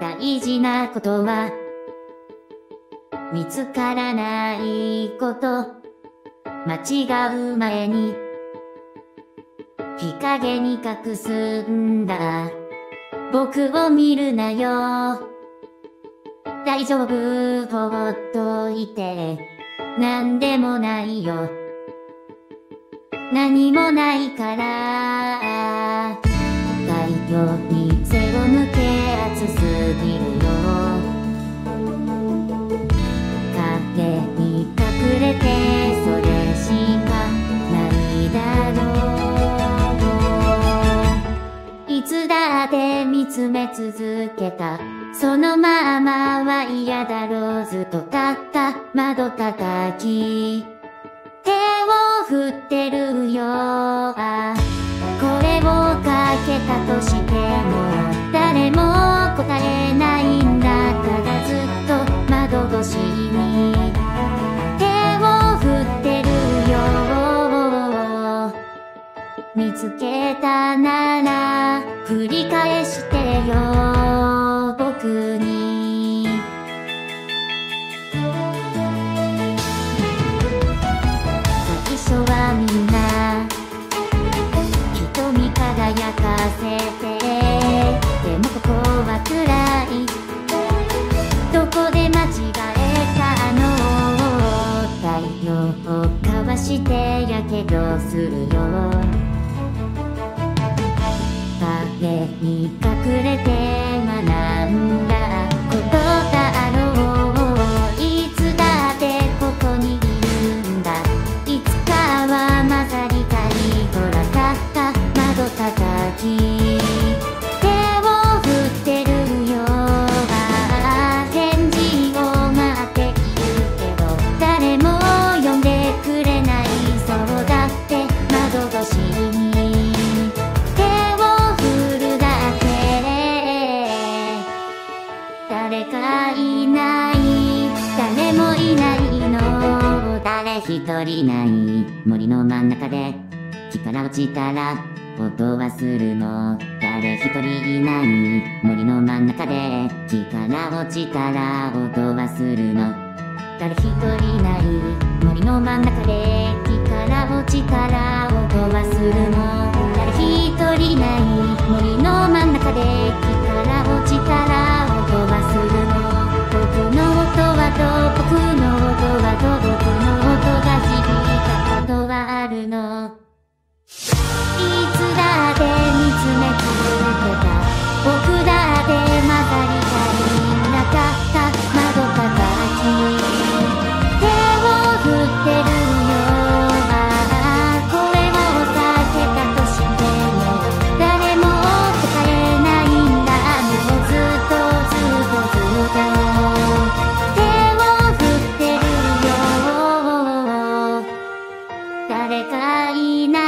大事なことは見つからないこと。間違う前に日陰に隠すんだ。僕を見るなよ。大丈夫？ほっといて。何でもないよ。何もないから。太陽に背を向け暑すぎるよ。影に隠れてそれしかないだろう。いつだって見つめ続けた。そのままは嫌だろう。ずっと立った窓叩き。手を振ってるよ。あ声をかけたとして。見つけたなら繰り返してよ僕に。最初はみんな瞳輝かせてでもここは暗い。どこで間違えたの？太陽をかわしてやけどするよ。影に隠れて学ぶ誰かいない誰もいないの誰一人ない森の真ん中で。木から落ちたら音はするの誰一人いない森の真ん中で木から落ちたら音はするの誰一人ない森の真ん中で。誰かいない。